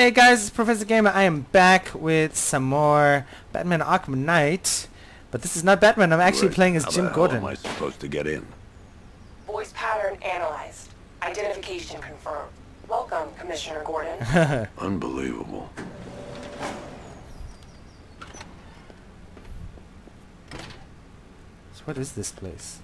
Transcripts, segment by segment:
Hey guys, it's Professor Gamer. I am back with some more Batman Arkham Knight. But this is not Batman, I'm actually Right. playing as How Jim the hell Gordon. am I supposed to get in? Voice pattern analyzed. Identification confirmed. Welcome, Commissioner Gordon. Unbelievable. So what is this place?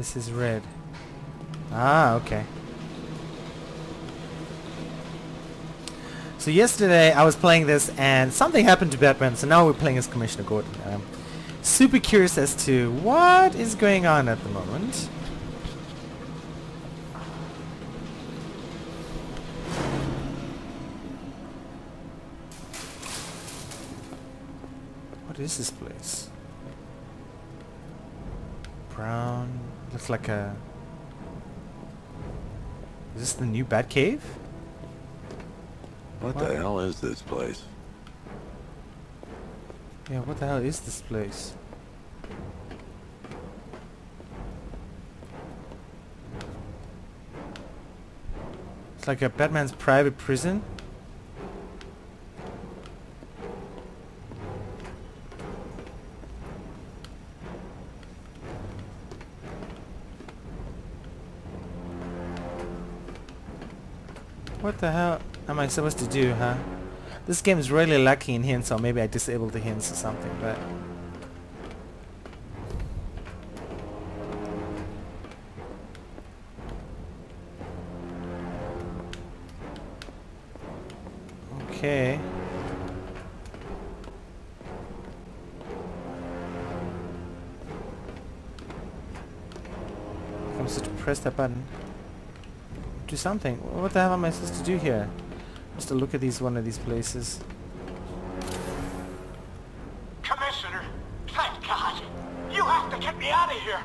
This is red. Ah, okay. So yesterday I was playing this and something happened to Batman, so now we're playing as Commissioner Gordon. I'm super curious as to what is going on at the moment. What is this place? Looks like a... Is this the new Batcave? What, What? the hell is this place? Yeah, what the hell is this place? It's like a Batman's private prison. What the hell am I supposed to do, huh? This game is really lacking in hints, so maybe I disabled the hints or something, but... Okay. I'm supposed to press that button. Something. What the hell am I supposed to do here? Just to look at these one of these places. Commissioner, thank God. You have to get me out of here.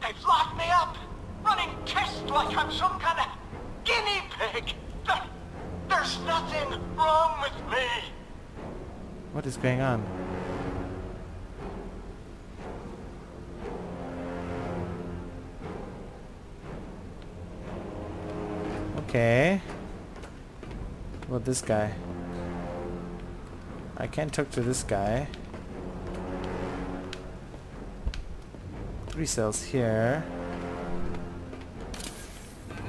They've locked me up, running tests like I'm some kind of guinea pig. There, there's nothing wrong with me. What is going on? This guy? I can't talk to this guy. Three cells here.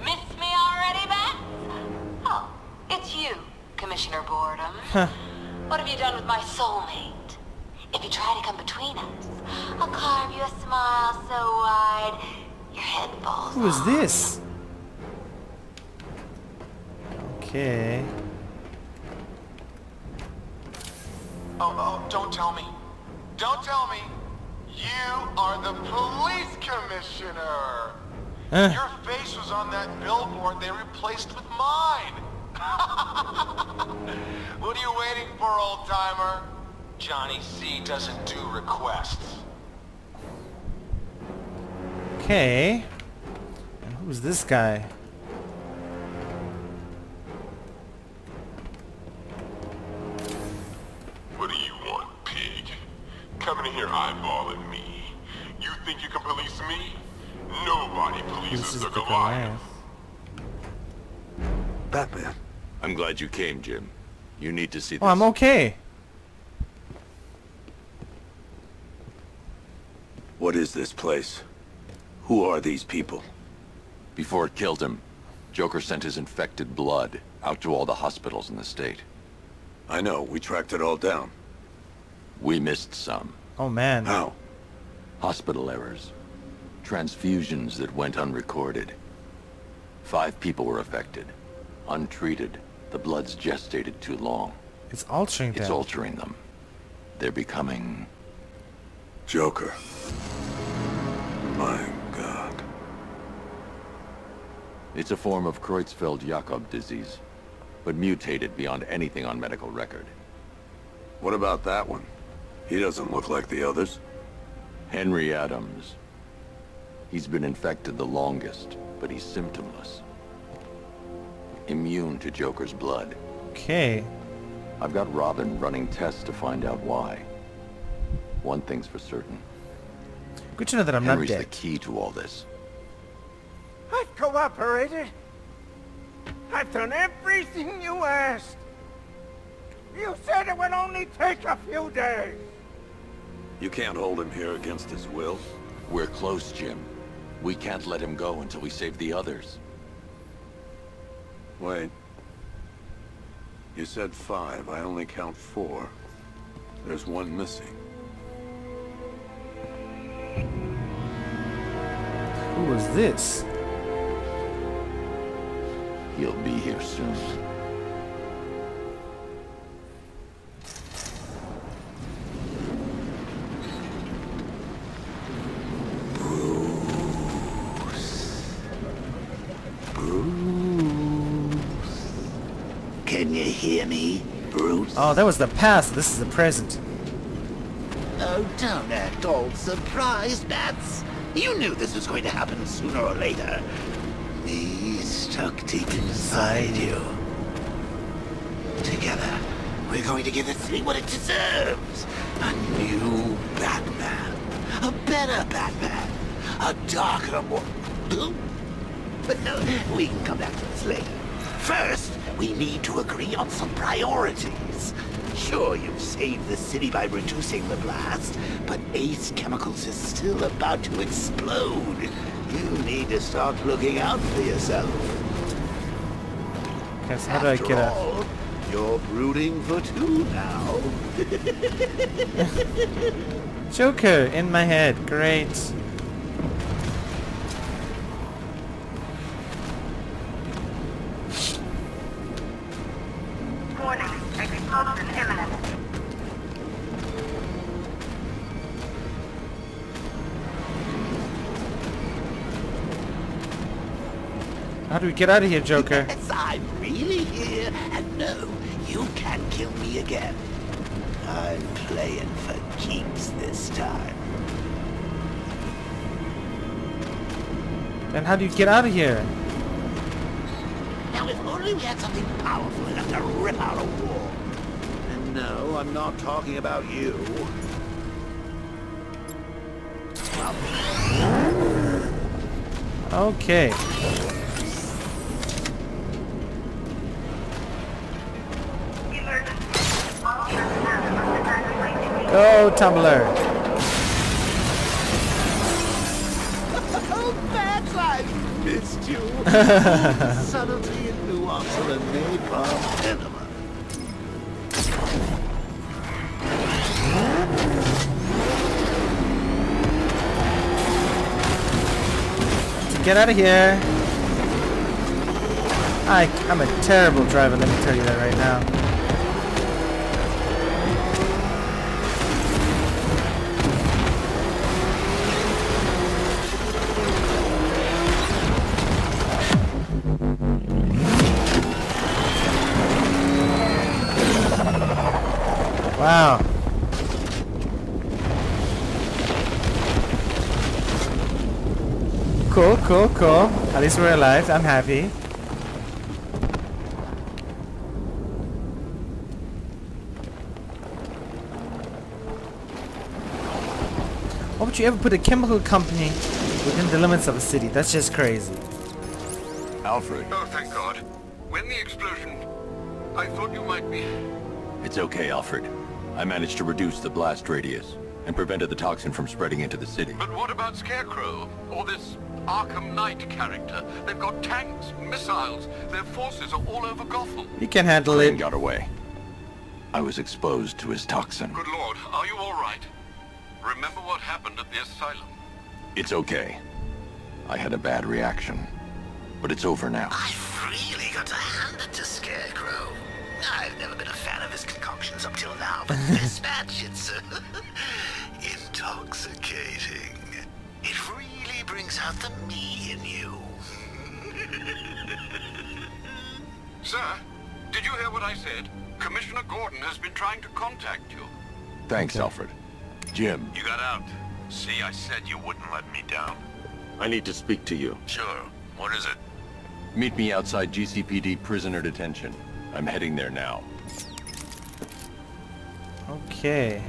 Miss me already, Beth? Oh, it's you, Commissioner Boredom. Huh. What have you done with my soulmate? If you try to come between us, I'll carve you a smile so wide your head falls Who is off. this? Okay. Oh, oh, don't tell me. Don't tell me. You are the police commissioner. Uh, Your face was on that billboard they replaced with mine. what are you waiting for, old timer? Johnny C doesn't do requests. okay. And who's this guy? Coming in here eyeballing me. You think you can police me? Nobody This polices is the the Goliath. Goliath. Batman. I'm glad you came, Jim. You need to see this. Oh, I'm okay. What is this place? Who are these people? Before it killed him, Joker sent his infected blood out to all the hospitals in the state. I know, we tracked it all down. We missed some. Oh man. How? Hospital errors. Transfusions that went unrecorded. Five people were affected. Untreated. The blood's gestated too long. It's altering them. It's them. altering them. They're becoming... Joker. My God. It's a form of Creutzfeldt-Jakob disease, but mutated beyond anything on medical record. What about that one? He doesn't look like the others. Henry Adams. He's been infected the longest, but he's symptomless. Immune to Joker's blood. Okay. I've got Robin running tests to find out why. One thing's for certain. Good to know that I'm Henry's not dead. Henry's the key to all this. I've cooperated. I've done everything you asked. You said it would only take a few days. You can't hold him here against his will. We're close, Jim. We can't let him go until we save the others. Wait. You said five. I only count four. There's one missing. Who was this? He'll be here soon. Oh, that was the past. This is the present. Oh, don't act all surprised, Bats. You knew this was going to happen sooner or later. Me stuck deep inside you. Together, we're going to give the city what it deserves. A new Batman. A better Batman. A darker, more... But no, we can come back to this later. First, we need to agree on some priorities. Sure, you've saved the city by reducing the blast, but Ace Chemicals is still about to explode. You need to start looking out for yourself. So how do I After get out? all, you're brooding for two now. Joker in my head. Great. Get out of here, Joker? Yes, I'm really here, and no, you can't kill me again. I'm playing for keeps this time. Then how do you get out of here? Now, if only we had something powerful enough to rip out a wall. And no, I'm not talking about you. Okay. Go, Tumbler. Oh, Bats, I missed you. Subtlety and nuance of a napalm enema. To get out of here. I, I'm a terrible driver, let me tell you that right now. Cool, cool, cool. At least we're alive. I'm happy. Why would you ever put a chemical company within the limits of a city? That's just crazy. Alfred, Oh, thank God. When the explosion... I thought you might be... it's okay, Alfred. I managed to reduce the blast radius and prevented the toxin from spreading into the city. But what about Scarecrow? Or this Arkham Knight character? They've got tanks, missiles. Their forces are all over Gotham. You can handle Crane it. got away. I was exposed to his toxin. Good lord, are you all right? Remember what happened at the asylum? It's okay. I had a bad reaction. But it's over now. I've really got to hand it to Scarecrow. I've never been a fan of his concoctions up till now, but this batch, it's uh, intoxicating. It really brings out the me in you. Sir, did you hear what I said? Commissioner Gordon has been trying to contact you. Thanks, Alfred. Jim, You got out. See, I said you wouldn't let me down. I need to speak to you. Sure. What is it? meet me outside GCPD prisoner detention. I'm heading there now. Okay.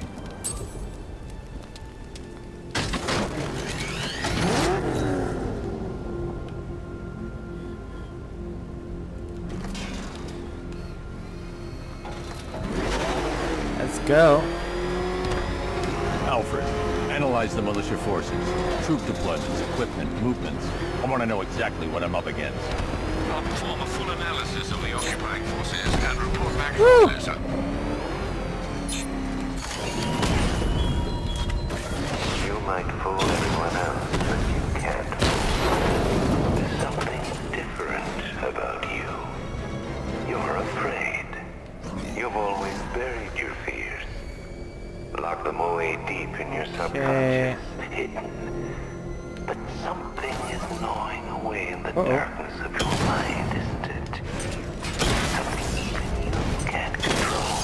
Go. Alfred, analyze the militia forces, troop deployments, equipment, movements. I want to know exactly what I'm up against. I'll perform a full analysis of the occupying forces and report back shortly, sir. You might fool everyone else, but you can't. There's something different about you. You're afraid. You've always buried your fears. Locked them away deep in your subconscious, hidden. But something is gnawing away in the Uh-oh. darkness of your mind, isn't it? Something even you can't control.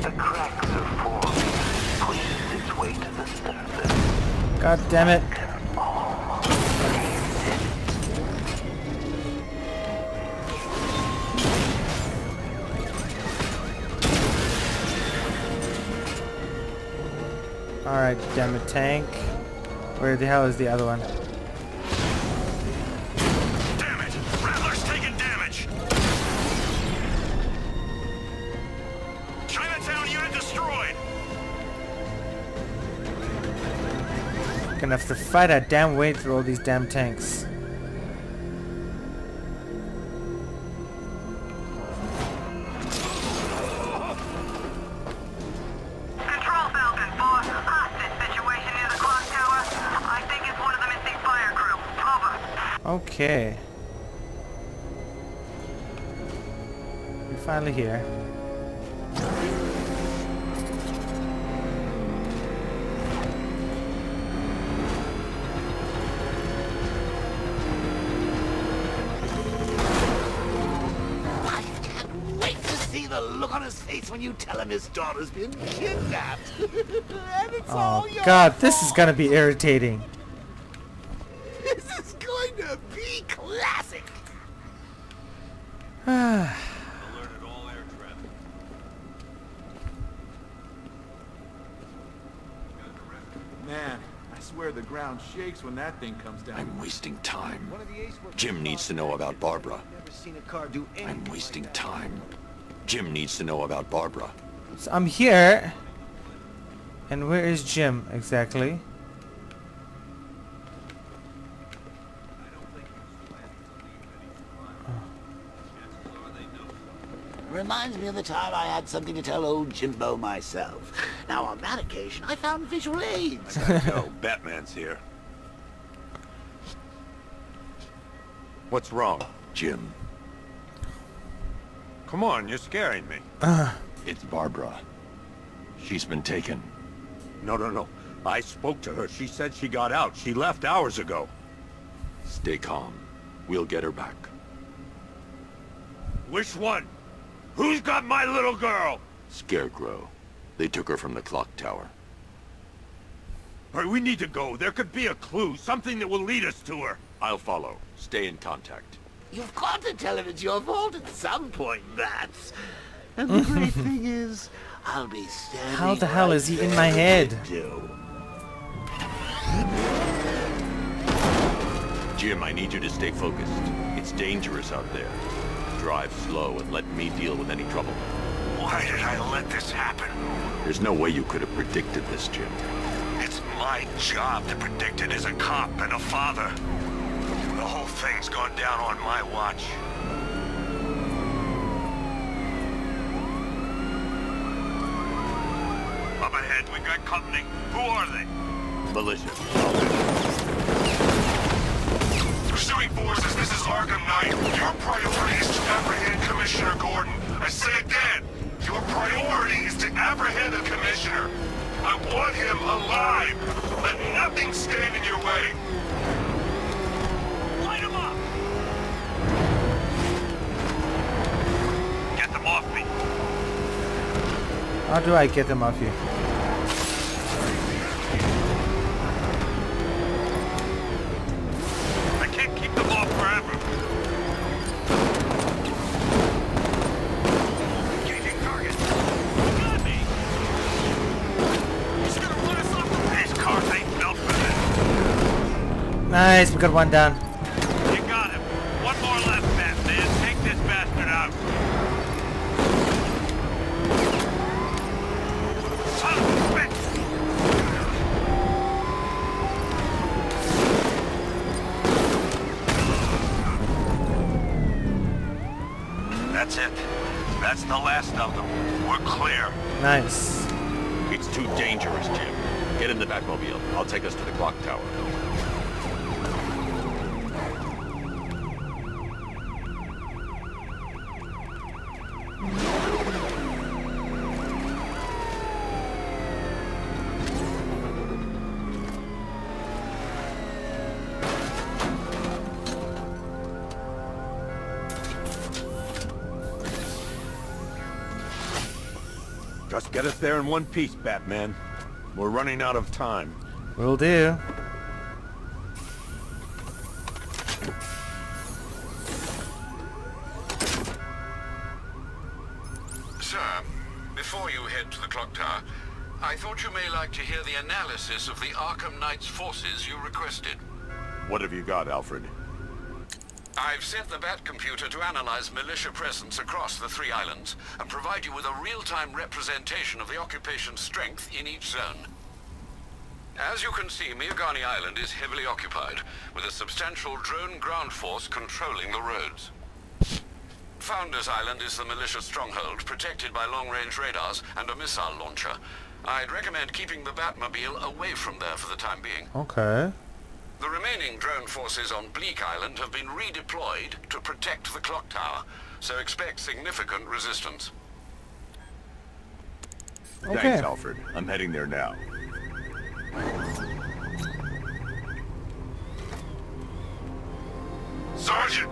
The cracks are forming, pushes its way to the surface. God damn it. Alright, damn it, tank. Where the hell is the other one? Damage! Rattler's taking damage! Chinatown unit destroyed! Gonna have to fight a damn way through all these damn tanks. Okay. We're finally here. I can't wait to see the look on his face when you tell him his daughter's been kidnapped. and it's oh, all Oh your god, this is gonna be irritating. Man, I swear the ground shakes when that thing comes down. I'm wasting time. Jim needs to know about Barbara. Never seen a car do I'm wasting time. Jim needs to know about Barbara. So I'm here. And where is Jim exactly? Reminds me of the time I had something to tell old Jimbo myself. Now, on that occasion, I found visual aids. Yo, oh, Batman's here. What's wrong? Jim. Come on, you're scaring me. Uh-huh. It's Barbara. She's been taken. No, no, no. I spoke to her. She said she got out. She left hours ago. Stay calm. We'll get her back. Which one? Who's got my little girl? Scarecrow. They took her from the clock tower. All right, we need to go. There could be a clue, something that will lead us to her. I'll follow. Stay in contact. You've got to tell him it's your fault at some point, Bats. And the great thing is, I'll be standing How the hell right is he in my head? Jim, I need you to stay focused. It's dangerous out there. Drive slow and let me deal with any trouble. Why did I let this happen? There's no way you could have predicted this, Jim. It's my job to predict it as a cop and a father. The whole thing's gone down on my watch. Up ahead, we've got company. Who are they? Militia. Pursuing forces, this is Arkham Knight. Your priority is to apprehend Commissioner Gordon. I say again, your priority is to apprehend the Commissioner. I want him alive. Let nothing stand in your way. Light him up. Get them off me. How do I get them off you? Nice, we got one down. You got him. One more left, Batman. Take this bastard out. Oh, That's it. That's the last of them. We're clear. Nice. It's too dangerous, Jim. Get in the Batmobile. I'll take us to the clock tower. There in one piece, Batman. We're running out of time. Will do. Sir, before you head to the clock tower, I thought you may like to hear the analysis of the Arkham Knight's forces you requested. What have you got, Alfred? I've sent the Bat computer to analyze militia presence across the three islands and provide you with a real-time representation of the occupation's strength in each zone. As you can see, Miagani Island is heavily occupied, with a substantial drone ground force controlling the roads. Founders Island is the militia stronghold, protected by long-range radars and a missile launcher. I'd recommend keeping the Batmobile away from there for the time being. Okay. The remaining drone forces on Bleak Island have been redeployed to protect the clock tower, so expect significant resistance. Okay. Thanks, Alfred. I'm heading there now. Sergeant!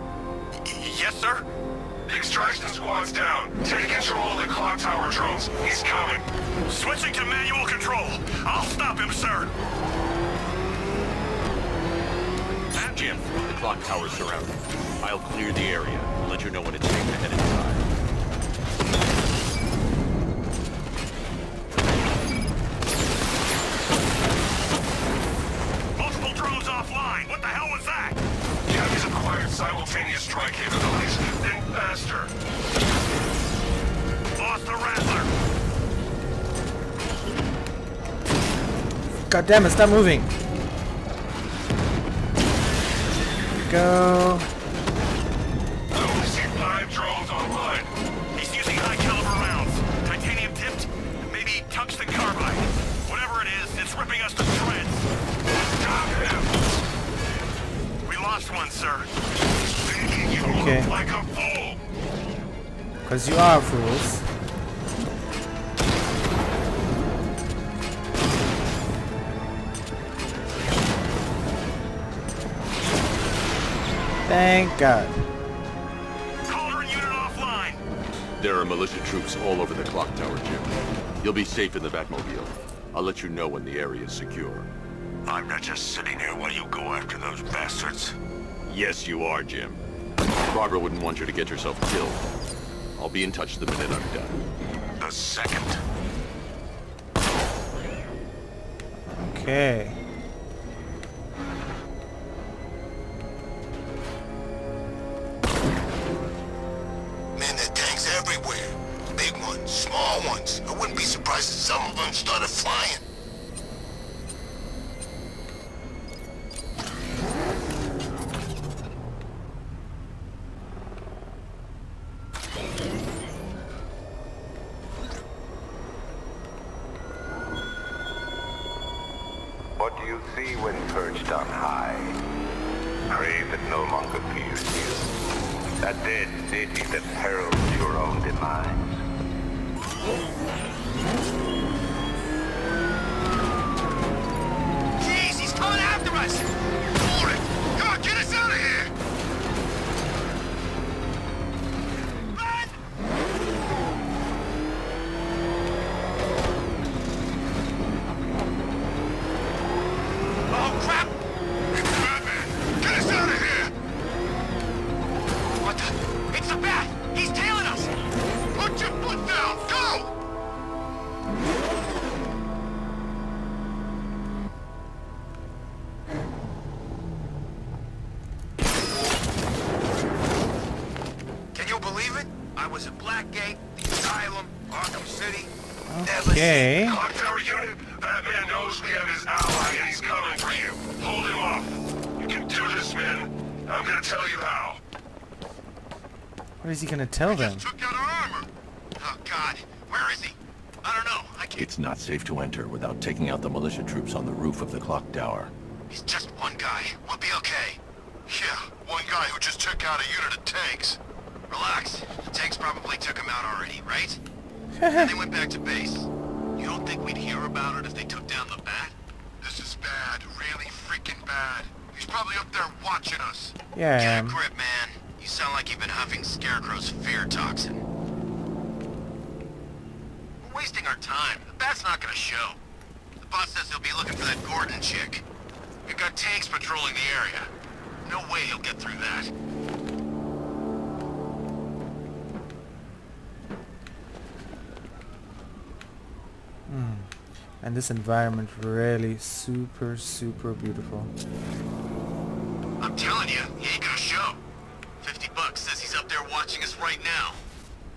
Yes, sir? The extraction squad's down. Take control of the clock tower drones. He's coming. Switching to manual control. I'll stop him, sir. Jim, the clock tower's surrounded. I'll clear the area and let you know when it's safe to head inside. Multiple drones offline. What the hell was that? The enemy's acquired simultaneous strike capabilities. Think faster. Lost the Rattler. God damn it, stop moving. Go. I'll let you know when the area is secure. I'm not just sitting here while you go after those bastards. Yes, you are, Jim. Barbara wouldn't want you to get yourself killed. I'll be in touch the minute I'm done. The second. Okay. Was at Blackgate, the Asylum, Arkham City. Never Okay. Clock tower unit, Batman knows we have his ally and he's coming for you. Hold him off. You can do this, man. I'm gonna tell you how. What is he gonna tell them? Took out our armor. It's not safe to enter without taking out the militia troops on the roof of the clock tower. He's just one guy. We'll be okay. Yeah, one guy who just took out a unit of tanks. Relax. The tanks probably took him out already, right? and they went back to base. You don't think we'd hear about it if they took down the bat? This is bad. Really freaking bad. He's probably up there watching us. Yeah, I Get am. a grip, man. You sound like you've been huffing Scarecrow's fear toxin. We're wasting our time. The bat's not gonna show. The boss says he'll be looking for that Gordon chick. We've got tanks patrolling the area. No way he'll get through that. Mm. And this environment really super, super beautiful. I'm telling you, he ain't gonna show. 50 bucks says he's up there watching us right now.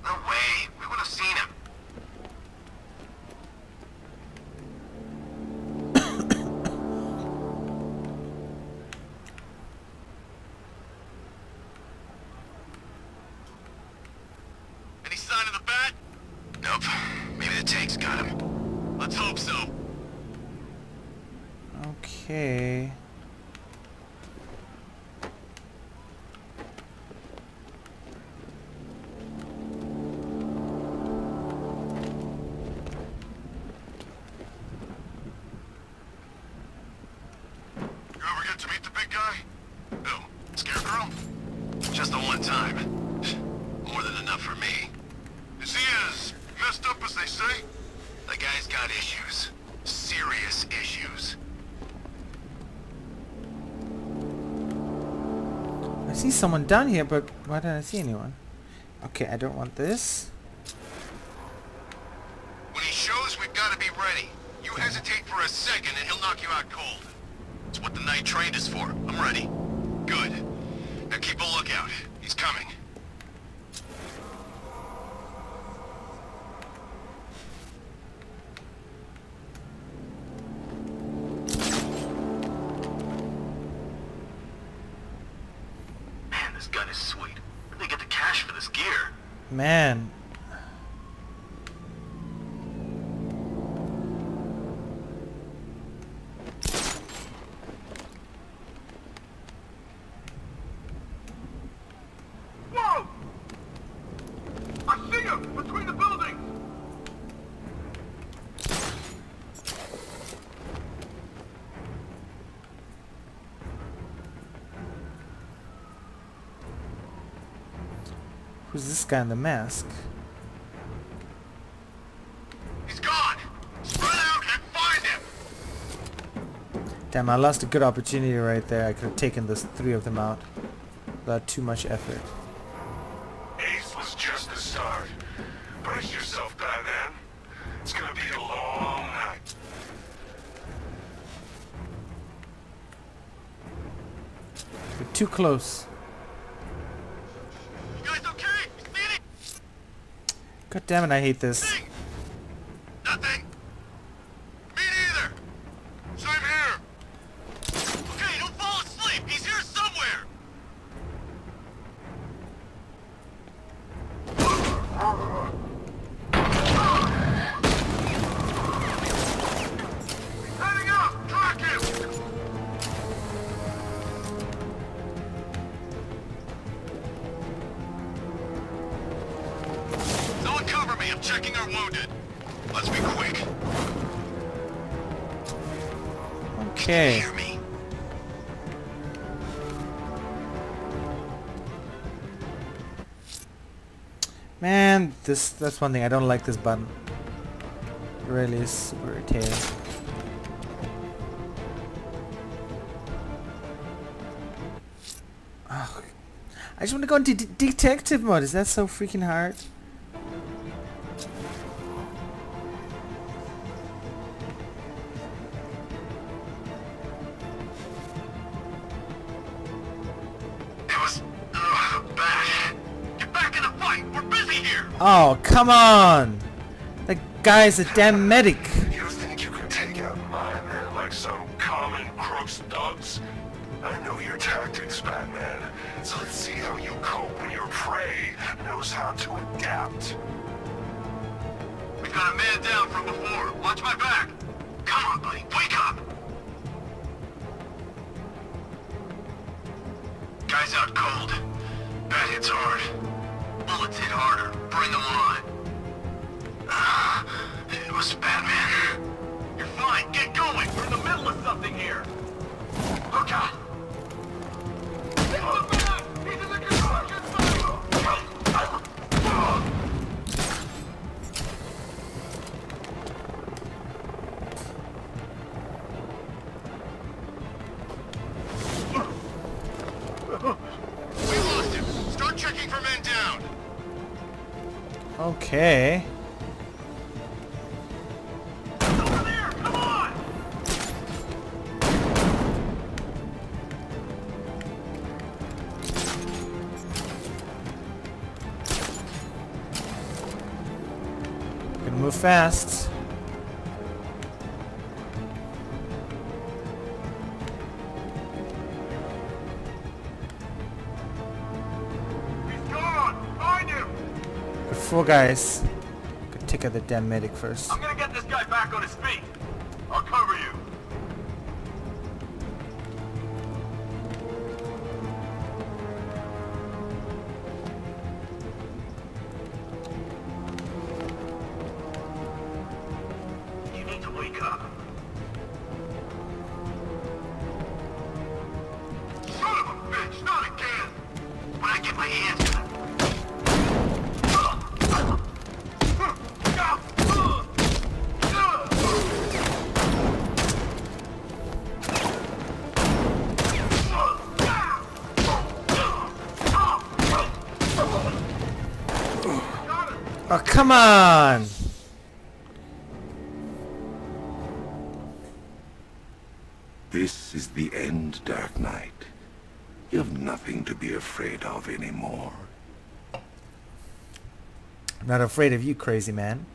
No way. We would have seen him. Okay. You ever get to meet the big guy? Who? Scarecrow? Just the one time. More than enough for me. Is he as messed up as they say? The guy's got issues. Serious issues. I see someone down here, but why don't I see anyone? Okay, I don't want this. Who's this guy in the mask? He's gone! Spread out and find him! Damn, I lost a good opportunity right there. I could have taken those three of them out without too much effort. Ace was just the start. Brace yourself, Batman. It's gonna be a long night. We're too close. You guys okay? You see anything? God damn it, I hate this. That's one thing. I don't like this button. It really is super irritating. I just want to go into de detective mode. Is that so freaking hard? Oh, come on! That guy's a damn medic. Move fast. He's gone! Find him! Good four guys. Could take out the damn medic first. Come on! This is the end, Dark Knight. You have nothing to be afraid of anymore. I'm not afraid of you, crazy man.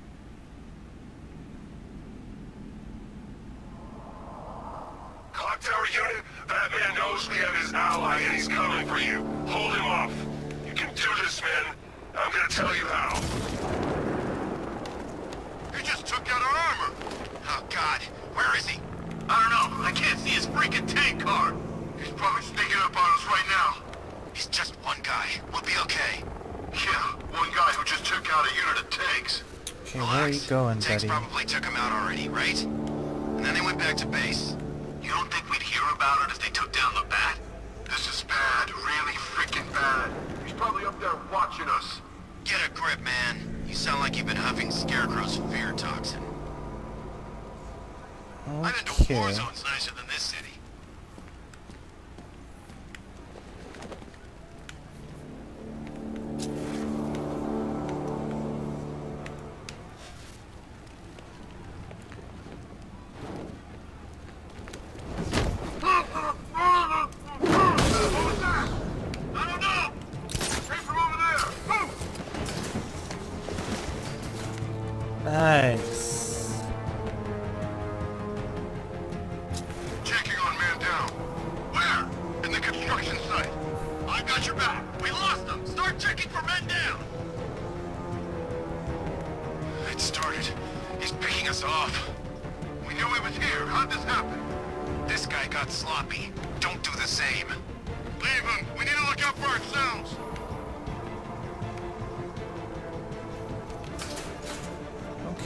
Clock tower unit, Batman knows we have his ally and he's coming for you. Hold him off. You can do this, man. I'm gonna tell you how. He just took out our armor. Oh, God. Where is he? I don't know. I can't see his freaking tank car. He's probably sneaking up on us right now. He's just one guy. We'll be okay. Yeah, one guy who just took out a unit of tanks. Okay, where are you going, Tanks buddy? probably took him out already, right? And then they went back to base. You don't think we'd hear about it if they took down the bat? This is bad, really freaking bad. He's probably up there watching us. Get a grip, man. You sound like you've been huffing Scarecrow's fear toxin. I've been to war Okay.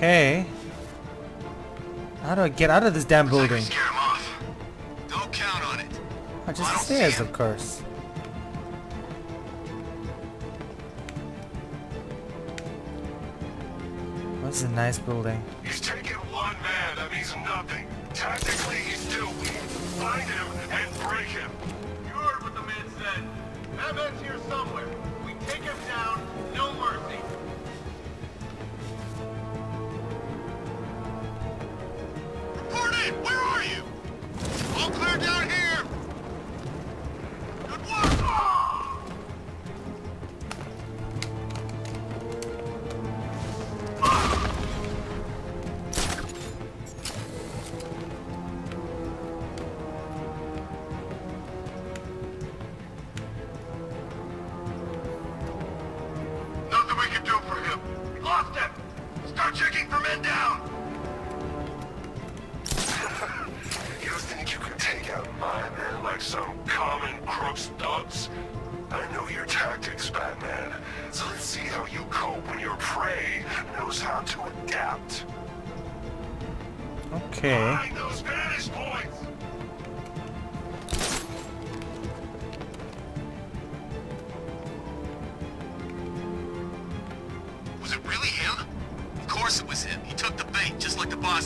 Okay. How do I get out of this damn building? Scare him off. Don't count on it. Oh, just the stairs, of course. What's a nice building? He's taken one man. That means nothing. Tactically, he's still weak. Find him and break him. You heard what the man said. Batman's here somewhere.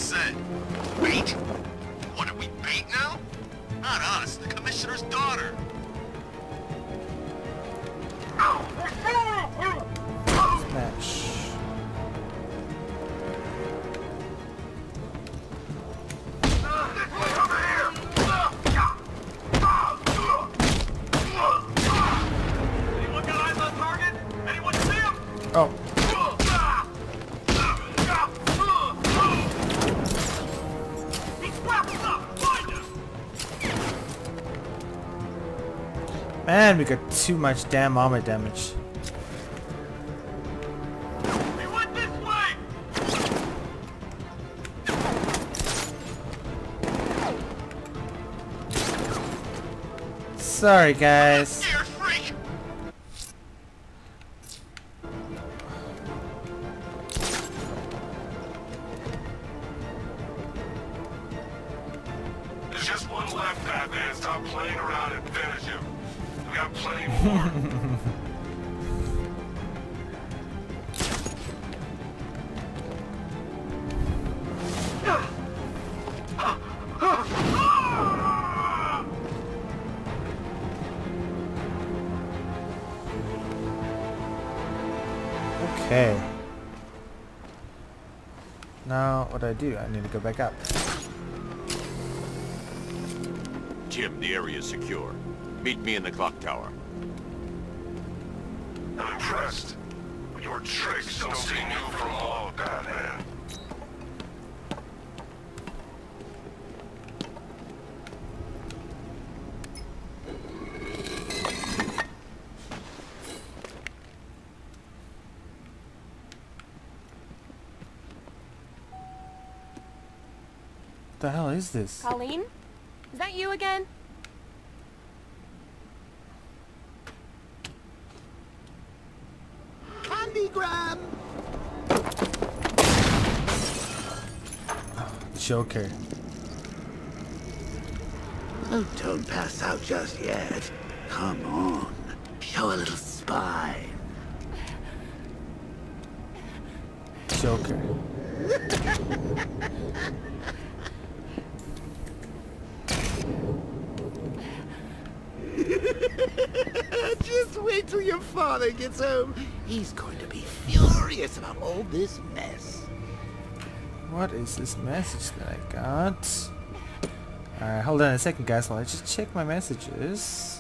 Said. Bait? What, are we bait now? Not us, the commissioner's daughter. Smash. Anyone oh. Man, we got too much damn armor damage. He went this way! Sorry, guys. Go back up. Jim, the area is secure. Meet me in the clock tower. I'm impressed. Your tricks don't seem new from all of Batman. The hell is this? Colleen? Is that you again? Candygram! Joker. Oh, don't pass out just yet. Come on. Show a little spine. Joker. Just wait till your father gets home. He's going to be furious about all this mess. What is this message that I got? Alright, hold on a second guys while I just check my messages.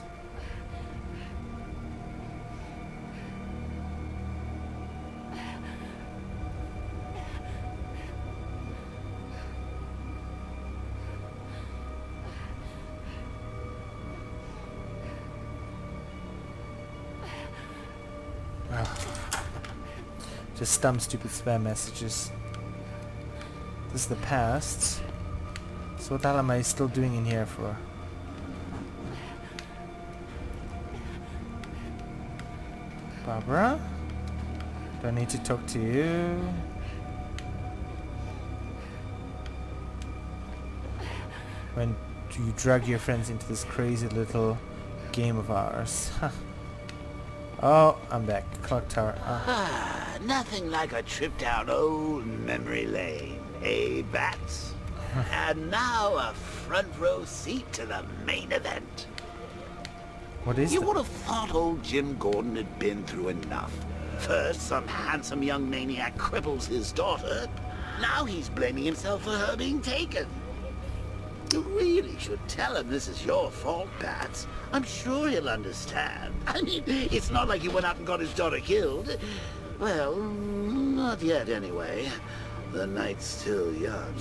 Just dumb stupid spam messages. This is the past. So what the hell am I still doing in here for? Barbara? Do I need to talk to you? When do you drag your friends into this crazy little game of ours? oh, I'm back. Clock tower. Ah. Nothing like a trip down old memory lane, eh, Bats? and now a front row seat to the main event. What is You that? would have thought old Jim Gordon had been through enough. First, some handsome young maniac cripples his daughter. Now he's blaming himself for her being taken. You really should tell him this is your fault, Bats. I'm sure he'll understand. I mean, it's not like he went out and got his daughter killed. Well, not yet anyway. The night's still young.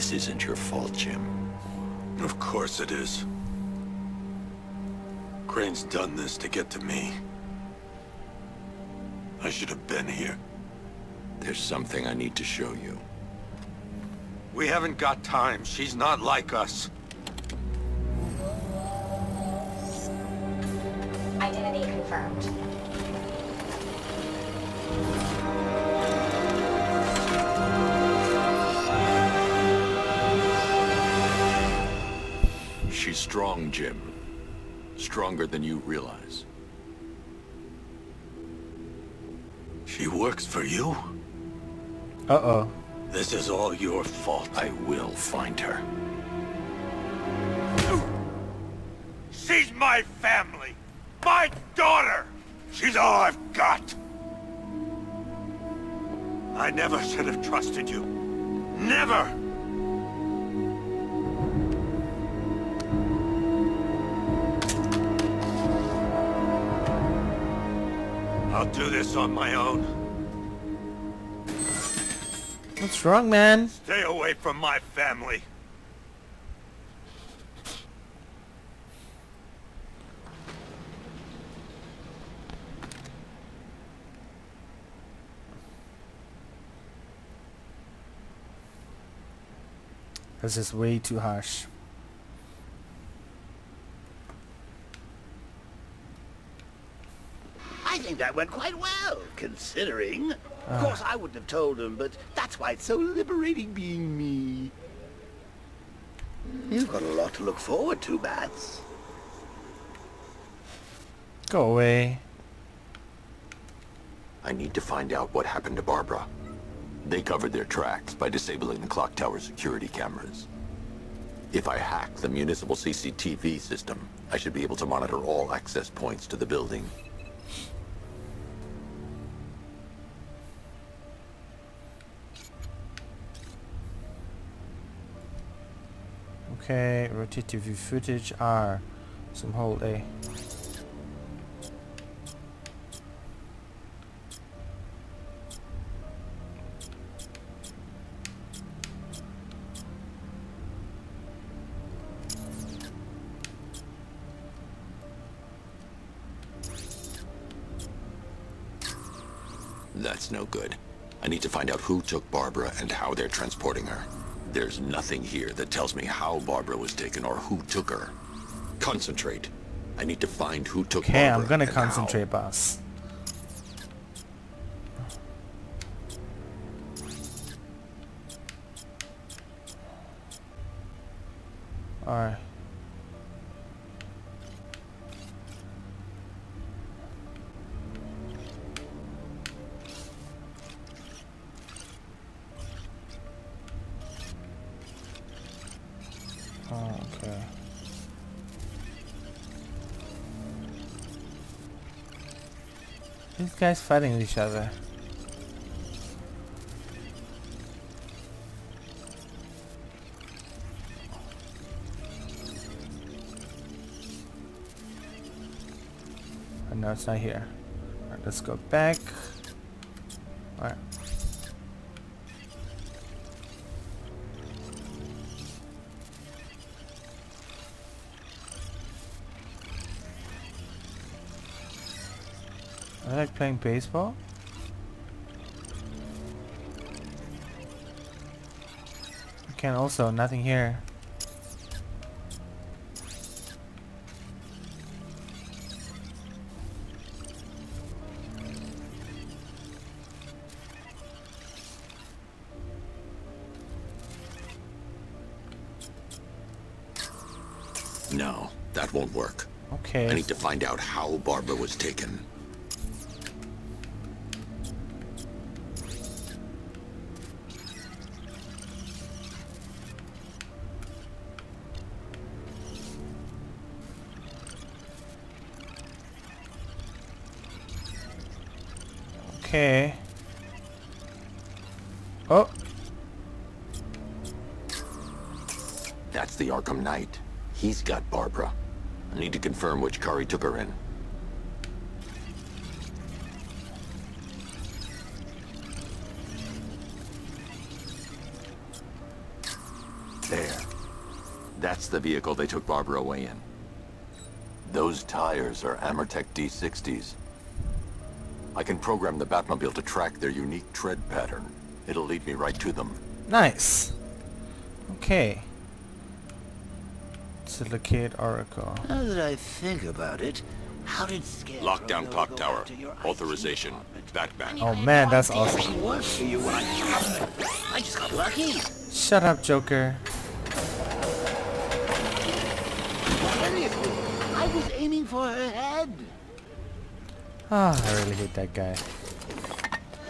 This isn't your fault, Jim. Of course it is. Crane's done this to get to me. I should have been here. There's something I need to show you. We haven't got time. She's not like us. Stronger than you realize. She works for you? Uh-oh. This is all your fault. I will find her. She's my family! My daughter! She's all I've got! I never should have trusted you. Never! I'll do this on my own. What's wrong, man? Stay away from my family. This is way too harsh. I think that went quite well, considering. Of Ah. course, I wouldn't have told him, but that's why it's so liberating being me. You've got a lot to look forward to, Bats. Go away. I need to find out what happened to Barbara. They covered their tracks by disabling the clock tower security cameras. If I hack the municipal CCTV system, I should be able to monitor all access points to the building. Okay, rotate to view footage R. Some hold A. That's no good. I need to find out who took Barbara and how they're transporting her. There's nothing here that tells me how Barbara was taken or who took her. Concentrate. I need to find who took Okay, Barbara I'm gonna and how. concentrate, boss. Alright. These guys fighting each other. Oh, no, it's not here. Alright, let's go back. Playing baseball. I can also, nothing here. No, that won't work. Okay. I need to find out how Barbara was taken. Okay. Oh, That's the Arkham Knight. He's got Barbara. I need to confirm which car he took her in. There. That's the vehicle they took Barbara away in. Those tires are Amertek D60s. I can program the Batmobile to track their unique tread pattern. It'll lead me right to them. Nice. Okay. To locate Oracle. Now that I think about it, how did Scarecrow Lockdown know clock to go tower. Authorization. Batman. Oh man, that's awesome. works for you when I I just got lucky. Shut up, Joker. I was aiming for her head. Ah, I really hate that guy.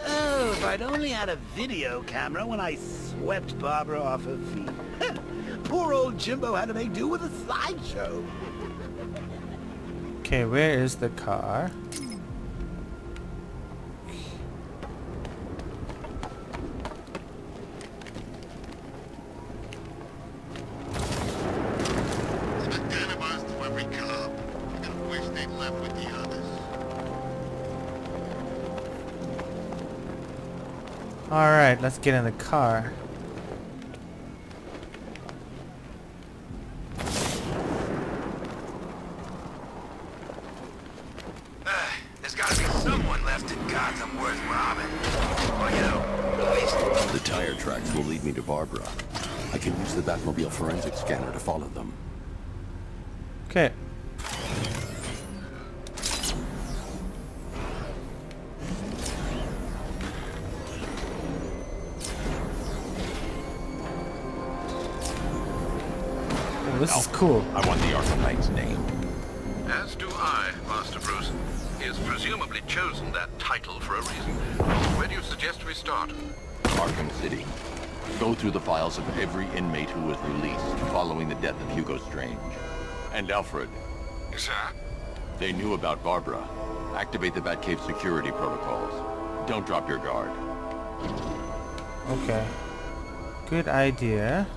Oh, if I'd only had a video camera when I swept Barbara off her feet. Poor old Jimbo had to make do with a slideshow. Okay, where is the car? To be someone left in Got some weird. Well, you, those tire tracks will lead me to Barbara. I can use the Batmobile forensic scanner to follow them. Okay. Cool. I want the Arkham Knight's name. As do I, Master Bruce. He has presumably chosen that title for a reason. Where do you suggest we start? Arkham City. Go through the files of every inmate who was released following the death of Hugo Strange. And Alfred. Sir? They knew about Barbara. Activate the Batcave security protocols. Don't drop your guard. Okay. Good idea.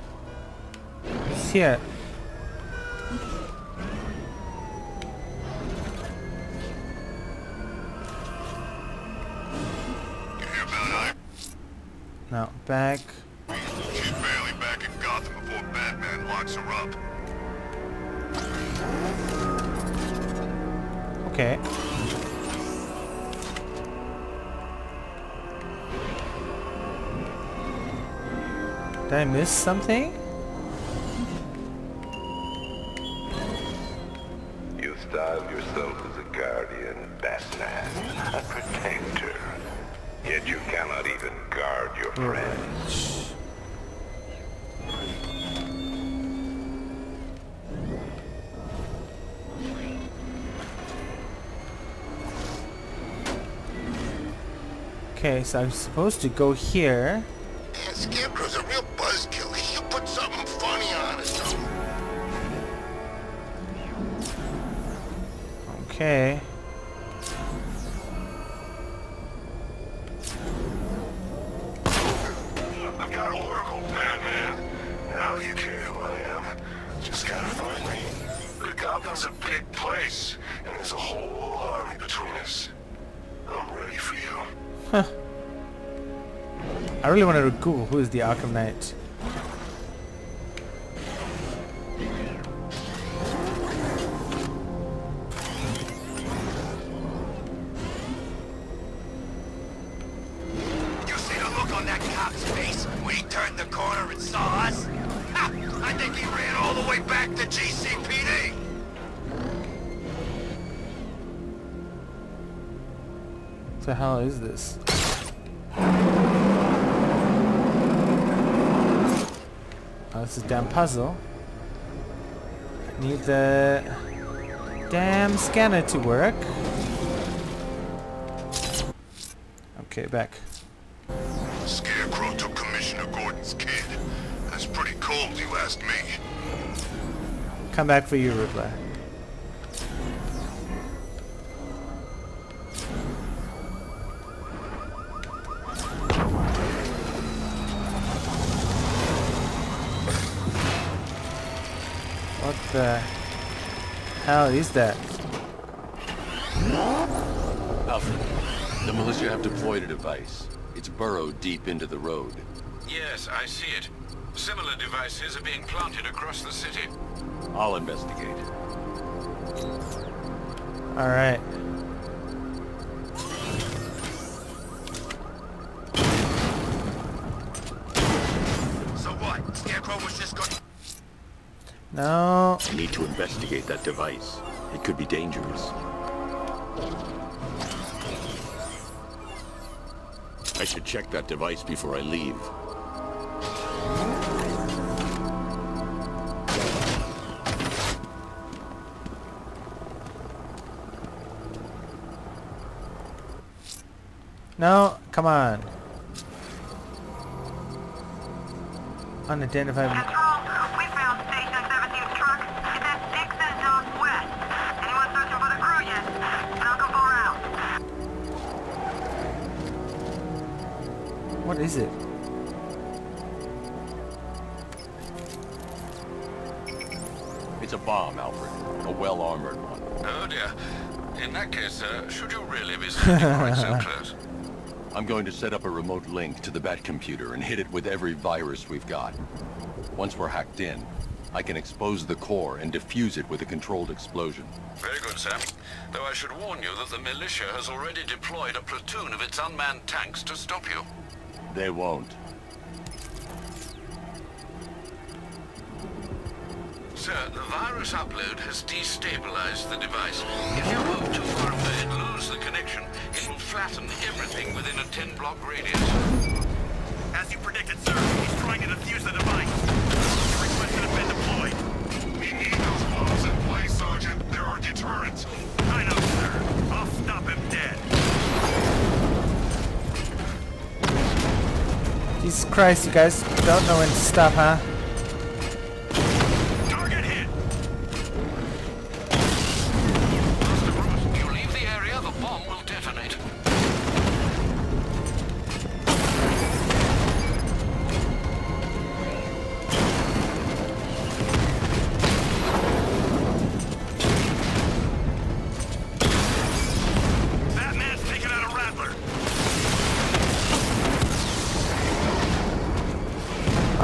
It's here. Now, back. She's barely back in Gotham before Batman locks her up. Okay. Did I miss something? You styled yourself as a guardian, Batman, a protector. Yet you cannot even guard your hmm. friends. Okay, so I'm supposed to go here. Man, Scarecrow's a real Okay. I've got Oracle, Batman. Now you care who I am. Just gotta find me. But Gotham's a big place, and there's a whole army between us. I'm ready for you. Huh. I really wanted to Google who is the Arkham Knight. Puzzle. Need the damn scanner to work. Okay, back. Scarecrow took Commissioner Gordon's kid. That's pretty cold, you ask me. Come back for you, Riddler. The hell is that? Alfred, the militia have deployed a device. It's burrowed deep into the road. Yes, I see it. Similar devices are being planted across the city. I'll investigate. Alright. No. I need to investigate that device. It could be dangerous. I should check that device before I leave. No, come on. Unidentified. What is it? It's a bomb, Alfred. A well-armored one. Oh dear. In that case, uh, should you really be sitting quite so close? I'm going to set up a remote link to the Bat computer and hit it with every virus we've got. Once we're hacked in, I can expose the core and defuse it with a controlled explosion. Very good, sir. Though I should warn you that the militia has already deployed a platoon of its unmanned tanks to stop you. They won't. Sir, the virus upload has destabilized the device. If you move too far away and lose the connection, it will flatten everything within a 10-block radius. As you predicted, sir, he's trying to defuse the device. Your request has been deployed. We need those bombs in place, Sergeant. There are deterrents. Jesus Christ, you guys don't know when to stop, huh?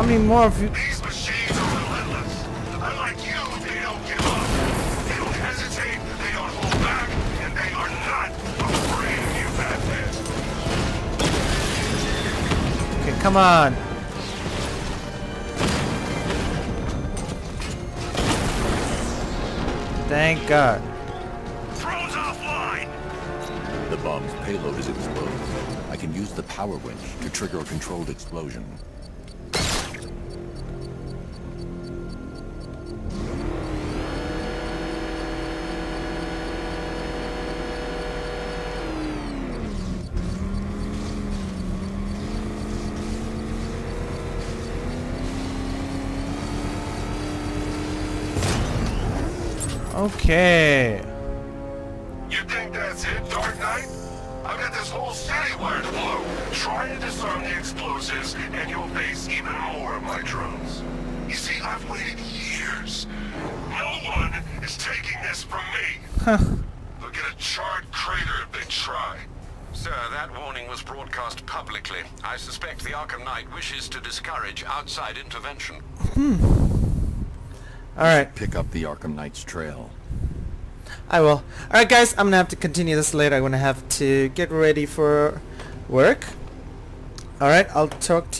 How many more of you? These machines are relentless. Unlike you, they don't give up. They don't hesitate, they don't hold back, and they are not afraid of you, Batman. Okay, come on. Thank God. Drone's offline! The bomb's payload is exposed. I can use the power winch to trigger a controlled explosion. Okay. Alright, Pick up the Arkham Knight's trail. I will. Alright guys, I'm gonna have to continue this later. I'm gonna have to get ready for work. Alright, I'll talk to you.